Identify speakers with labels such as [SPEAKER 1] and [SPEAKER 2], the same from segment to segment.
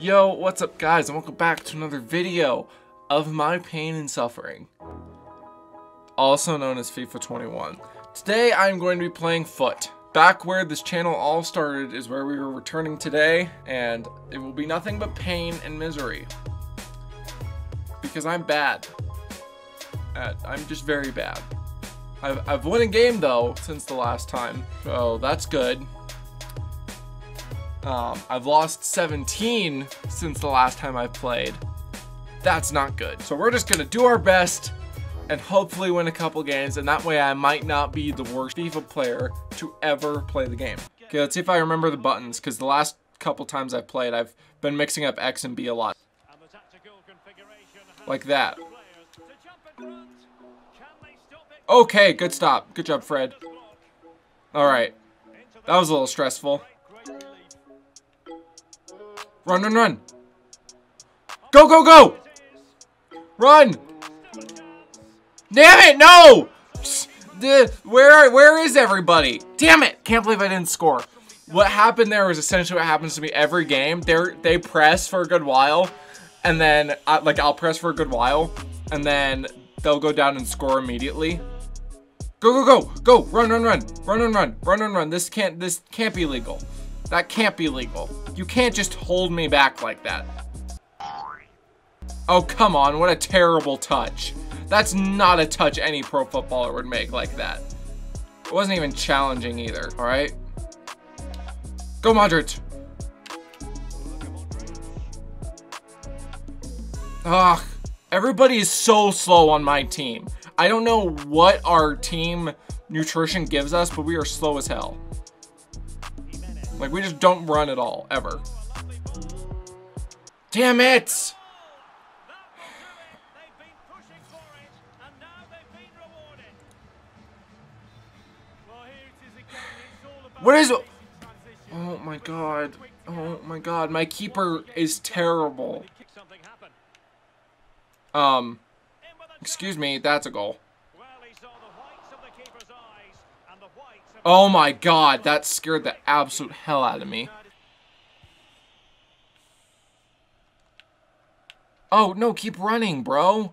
[SPEAKER 1] Yo, what's up guys and welcome back to another video of my pain and suffering. Also known as FIFA 21. Today I'm going to be playing FUT. Back where this channel all started is where we were returning today and it will be nothing but pain and misery. Because I'm bad. I'm just very bad. I've, I've won a game though since the last time, so that's good. Um, I've lost 17 since the last time I played. That's not good. So we're just gonna do our best and hopefully win a couple games, and that way I might not be the worst FIFA player to ever play the game. Okay, let's see if I remember the buttons, because the last couple times I've played, I've been mixing up X and B a lot. Like that. Okay, good stop. Good job, Fred. Alright. That was a little stressful. Run, run, run. Go, go, go! Run! Damn it, no! Where, where is everybody? Damn it! Can't believe I didn't score. What happened there was essentially what happens to me every game. They they press for a good while, and then uh, like I'll press for a good while, and then they'll go down and score immediately. Go, go, go, go, run, run, run, run, run, run, run, run, run. This can't, this can't be legal. That can't be legal. You can't just hold me back like that. Oh, come on, what a terrible touch. That's not a touch any pro footballer would make like that. It wasn't even challenging either, all right? Go, Modric. Ugh, everybody is so slow on my team. I don't know what our team nutrition gives us, but we are slow as hell. Like, we just don't run at all, ever. Damn it! What is... Oh my god. Oh my god. My keeper is terrible. Um... Excuse me, that's a goal. Oh my god, that scared the absolute hell out of me. Oh, no, keep running, bro.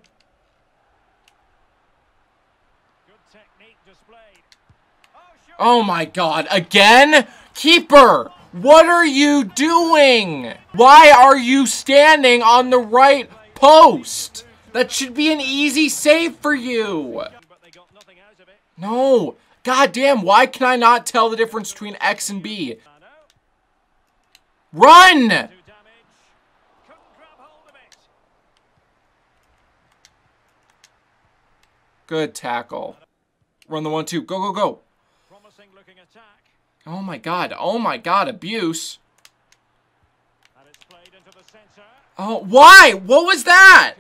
[SPEAKER 1] Oh my god, again? Keeper, what are you doing? Why are you standing on the right post? That should be an easy save for you. No. God damn, why can I not tell the difference between X and B? Run! Good tackle. Run the one, two. Go, go, go. Oh my god. Oh my god. Abuse. Oh, why? What was that?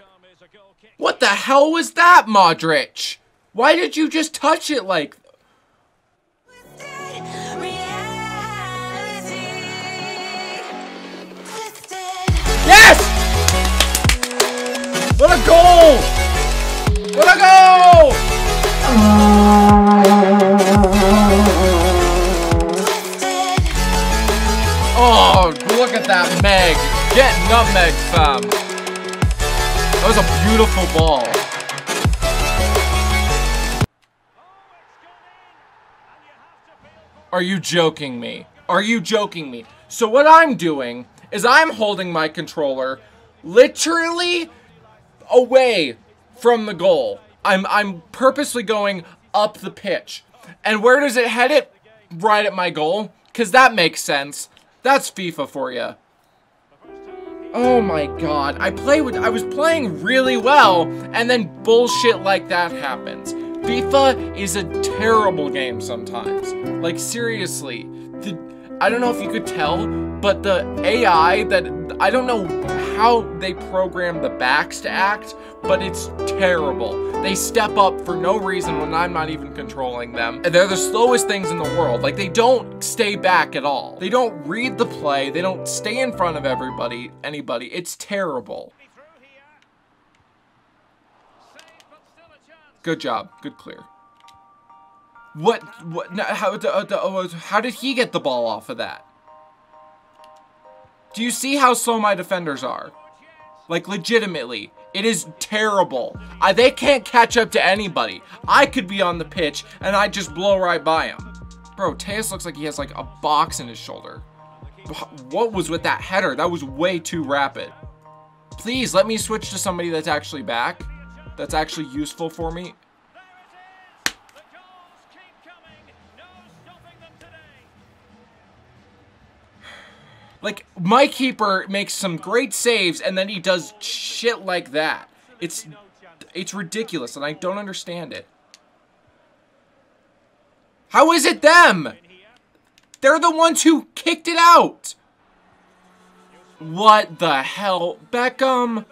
[SPEAKER 1] What the hell was that, Modric? Why did you just touch it like... a goal! Oh, look at that Meg. Get nutmeg, fam. That was a beautiful ball. Are you joking me? Are you joking me? So what I'm doing is I'm holding my controller literally away from the goal. I'm I'm purposely going up the pitch. And where does it head it? Right at my goal. Because that makes sense. That's FIFA for you. Oh my god, I play with- I was playing really well, and then bullshit like that happens. FIFA is a terrible game sometimes. Like, seriously. The, I don't know if you could tell, but the AI that- I don't know how they program the backs to act, but it's terrible. They step up for no reason when I'm not even controlling them. And they're the slowest things in the world. Like, they don't stay back at all. They don't read the play. They don't stay in front of everybody, anybody. It's terrible. Good job. Good clear. What? What? How, how did he get the ball off of that? Do you see how slow my defenders are? Like, legitimately. It is terrible. I, they can't catch up to anybody. I could be on the pitch, and I just blow right by him. Bro, Teus looks like he has, like, a box in his shoulder. What was with that header? That was way too rapid. Please, let me switch to somebody that's actually back. That's actually useful for me. Like, my keeper makes some great saves, and then he does shit like that. It's, it's ridiculous, and I don't understand it. How is it them? They're the ones who kicked it out. What the hell? Beckham.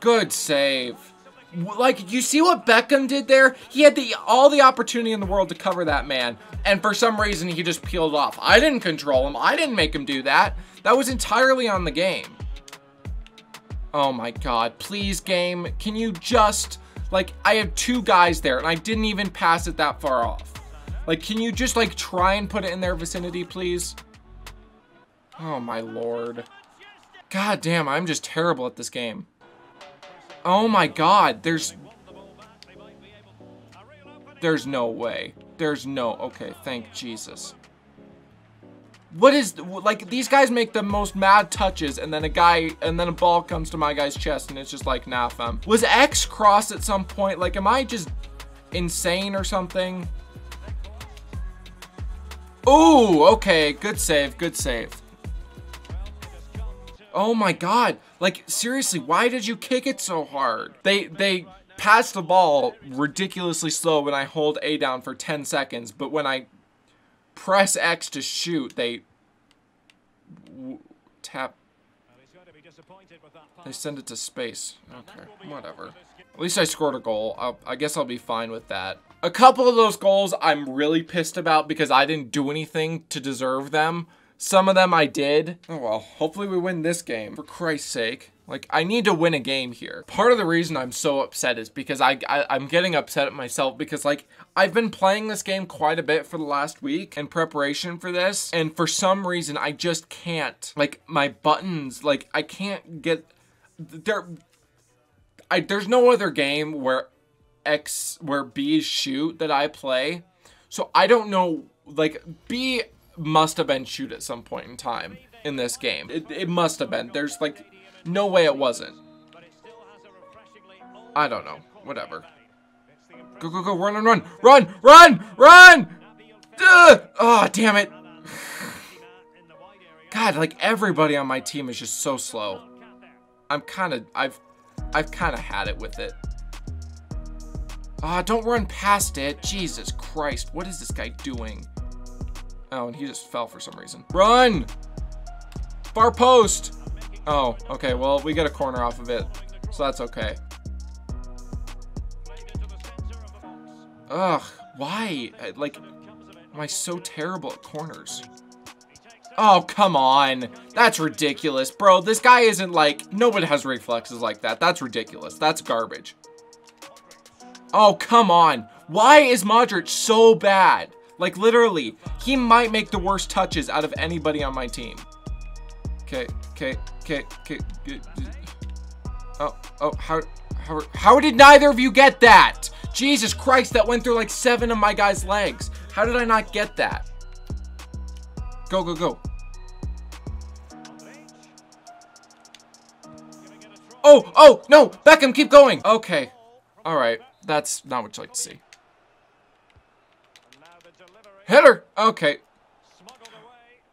[SPEAKER 1] Good save. Like, you see what Beckham did there? He had the all the opportunity in the world to cover that man. And for some reason, he just peeled off. I didn't control him. I didn't make him do that. That was entirely on the game. Oh my god. Please, game. Can you just... Like, I have two guys there, and I didn't even pass it that far off. Like, can you just, like, try and put it in their vicinity, please? Oh, my lord. God damn, I'm just terrible at this game. Oh, my God. There's... There's no way. There's no... Okay, thank Jesus. What is... Like, these guys make the most mad touches, and then a guy... And then a ball comes to my guy's chest, and it's just like, nah, fam. Was X cross at some point? Like, am I just insane or something? Ooh, okay. Good save. Good save. Oh my god. Like, seriously, why did you kick it so hard? They, they pass the ball ridiculously slow when I hold A down for 10 seconds, but when I press X to shoot, they tap. They send it to space. Okay, whatever. At least I scored a goal. I'll, I guess I'll be fine with that. A couple of those goals I'm really pissed about because I didn't do anything to deserve them. Some of them I did. Oh well, hopefully we win this game, for Christ's sake. Like, I need to win a game here. Part of the reason I'm so upset is because I, I, am getting upset at myself because, like, I've been playing this game quite a bit for the last week in preparation for this. And for some reason, I just can't. Like, my buttons, like, I can't get... There, I, there's no other game where X where B's shoot that I play. So I don't know like B must have been shoot at some point in time in this game. It, it must have been. There's like no way it wasn't. I don't know. Whatever. Go, go, go. Run, run, run. Run, run, run! Duh! Oh, damn it. God, like everybody on my team is just so slow. I'm kind of, I've I've kind of had it with it. Ah, uh, don't run past it. Jesus Christ, what is this guy doing? Oh, and he just fell for some reason. Run! Far post! Oh, okay, well, we get a corner off of it, so that's okay. Ugh, why? Uh, like, am I so terrible at corners? Oh, come on. That's ridiculous. Bro, this guy isn't like... Nobody has reflexes like that. That's ridiculous. That's garbage. Oh, come on. Why is Modric so bad? Like, literally, he might make the worst touches out of anybody on my team. Okay, okay, okay, okay. Oh, oh, how, how, how did neither of you get that? Jesus Christ, that went through like seven of my guy's legs. How did I not get that? Go, go, go. Oh, oh, no, Beckham, keep going. Okay, all right, that's not what you like to see. Hitter, okay.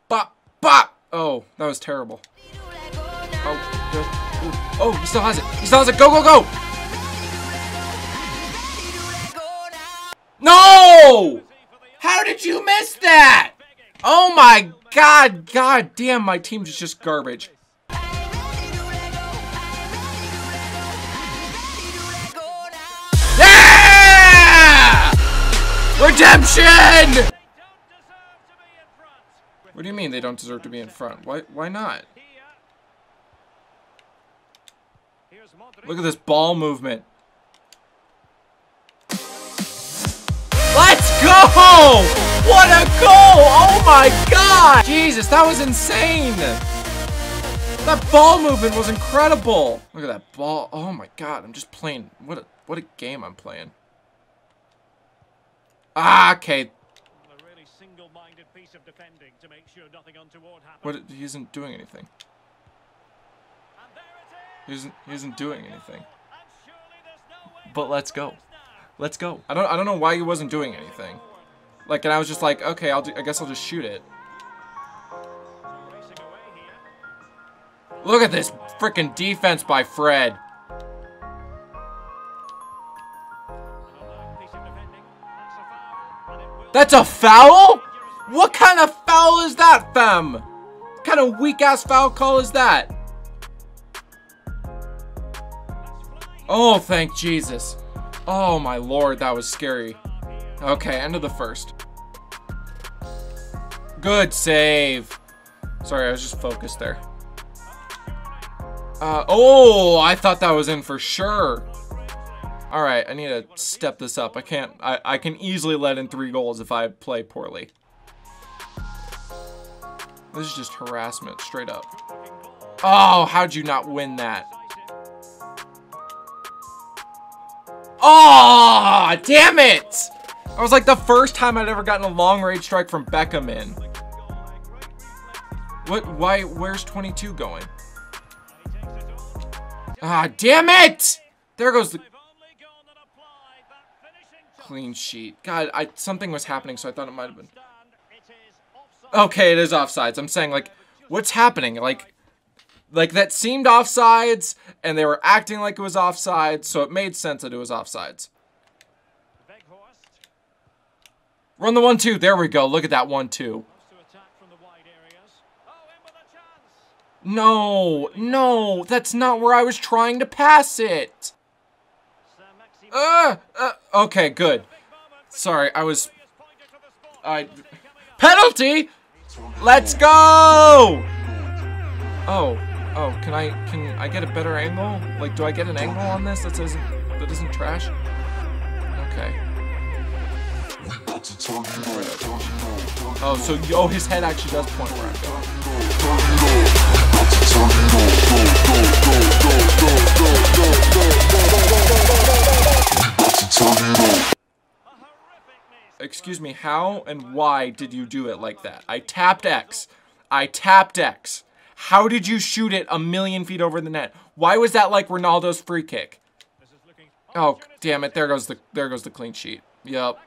[SPEAKER 1] Bop, bop. Oh, that was terrible. Oh. Oh, he still has it. He still has it. Go, go, go. No! How did you miss that? Oh my god, god damn, my team is just garbage. Yeah! Redemption! What do you mean they don't deserve to be in front? Why why not? Look at this ball movement. Let's go! What a goal! Oh my god! Jesus, that was insane! That ball movement was incredible! Look at that ball. Oh my god, I'm just playing. What a, what a game I'm playing. Ah, okay. What? He isn't doing anything. He isn't. He isn't doing anything. But let's go. Let's go. I don't. I don't know why he wasn't doing anything. Like, and I was just like, okay, I'll. Do, I guess I'll just shoot it. Look at this freaking defense by Fred. That's a foul? What kind of foul is that, fam? What kind of weak-ass foul call is that? Oh, thank Jesus. Oh, my lord, that was scary. Okay, end of the first. Good save. Sorry, I was just focused there. Uh, oh, I thought that was in for sure. All right, I need to step this up. I can't, I, I can easily let in three goals if I play poorly. This is just harassment, straight up. Oh, how'd you not win that? Oh, damn it! I was like the first time I'd ever gotten a long range strike from Beckham in. What, why, where's 22 going? Ah, damn it! There goes the clean sheet. God, I something was happening, so I thought it might have been. Okay, it is offsides. I'm saying, like, what's happening? Like, like that seemed offsides, and they were acting like it was offsides, so it made sense that it was offsides. Run the one-two. There we go. Look at that one-two. No, no, that's not where I was trying to pass it. Uh, uh, okay, good. Sorry, I was... I... Penalty! Let's go! Oh, oh, can I, can I get a better angle? Like, do I get an angle on this that isn't, that isn't trash? Okay. Oh, so, oh, his head actually does point where I'm Excuse me, how and why did you do it like that? I tapped X. I tapped X. How did you shoot it a million feet over the net? Why was that like Ronaldo's free kick? Oh, damn it. There goes the there goes the clean sheet. Yep.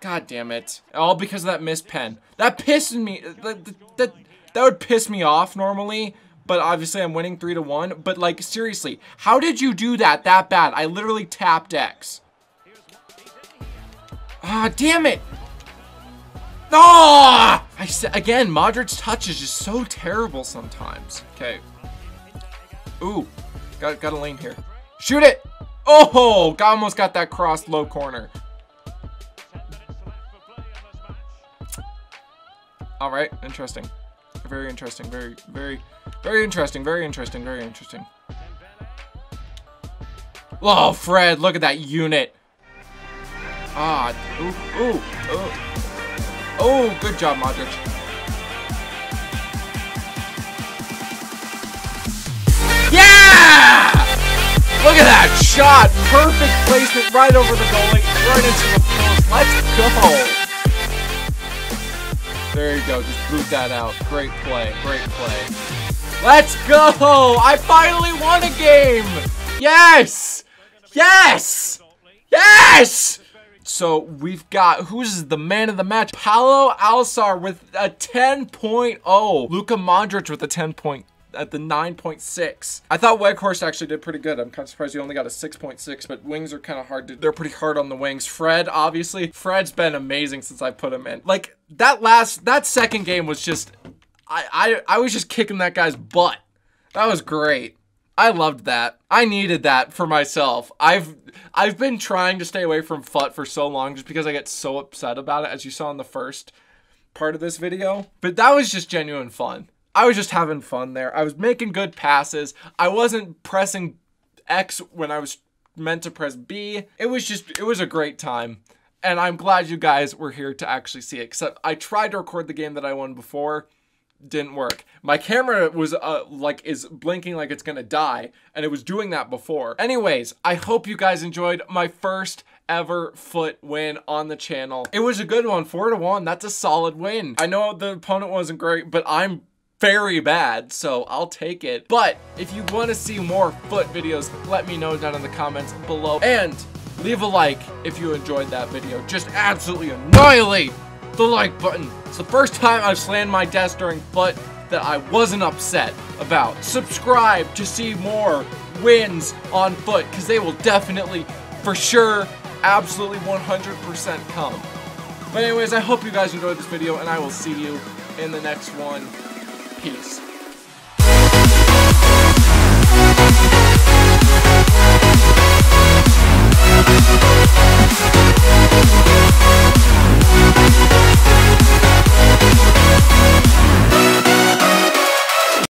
[SPEAKER 1] God damn it. All because of that missed pen. That pissed me. Uh, that, that, that would piss me off normally. But obviously I'm winning 3 to 1. But like, seriously. How did you do that that bad? I literally tapped X. Ah, damn it! Ah! I said again, Modric's touch is just so terrible sometimes. Okay. Ooh, got got a lane here. Shoot it! Oh, got, almost got that cross low corner. All right, interesting. Very interesting. Very, very, very interesting. Very interesting. Very interesting. Oh, Fred, look at that unit. Ah, ooh, ooh, ooh. Oh, good job, Modric. Yeah! Look at that shot. Perfect placement right over the goalie, right into the post. Let's go. There you go. Just boot that out. Great play. Great play. Let's go. I finally won a game. Yes. Yes. Yes. So we've got, who's the man of the match? Paulo Alçar with a 10.0. Luka Modric with a 10 at the 9.6. I thought Weghorst actually did pretty good. I'm kind of surprised he only got a 6.6, but wings are kind of hard to, they're pretty hard on the wings. Fred, obviously, Fred's been amazing since I put him in. Like, that last, that second game was just, I, I, I was just kicking that guy's butt. That was great. I loved that. I needed that for myself. I've I've been trying to stay away from FUT for so long just because I get so upset about it, as you saw in the first part of this video. But that was just genuine fun. I was just having fun there. I was making good passes. I wasn't pressing X when I was meant to press B. It was just, it was a great time. and I'm glad you guys were here to actually see it. Except I tried to record the game that I won before, didn't work. My camera was uh, like is blinking like it's gonna die, and it was doing that before. Anyways, I hope you guys enjoyed my first ever FUT win on the channel. It was a good one, four to one. That's a solid win. I know the opponent wasn't great, but I'm very bad, so I'll take it. But if you want to see more FUT videos, let me know down in the comments below. And leave a like if you enjoyed that video. Just absolutely annihilate the like button. It's the first time I've slammed my desk during FUT that I wasn't upset about. Subscribe to see more wins on FUT, because they will definitely, for sure, absolutely 100% come. But anyways, I hope you guys enjoyed this video, and I will see you in the next one. Peace.